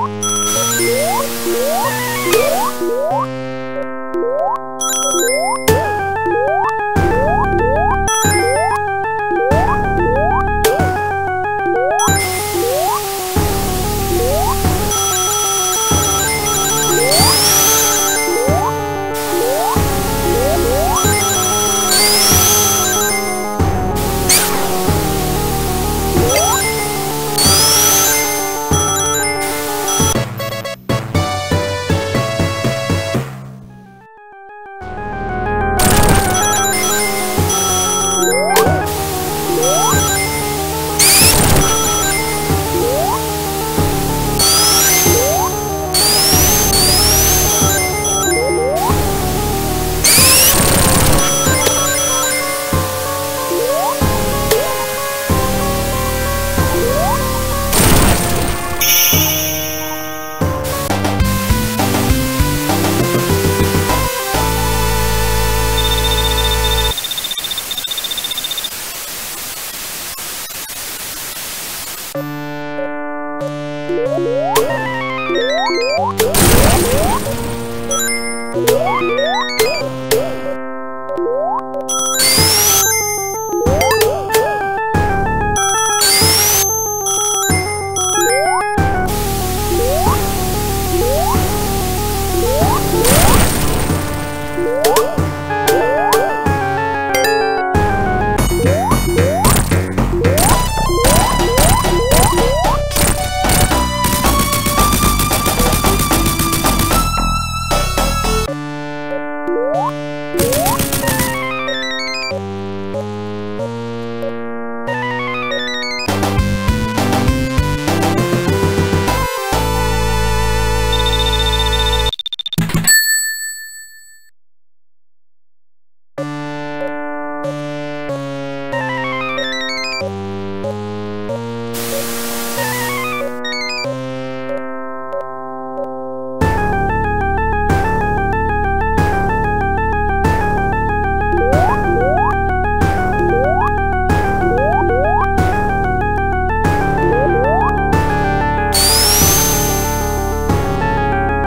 Música Yeah!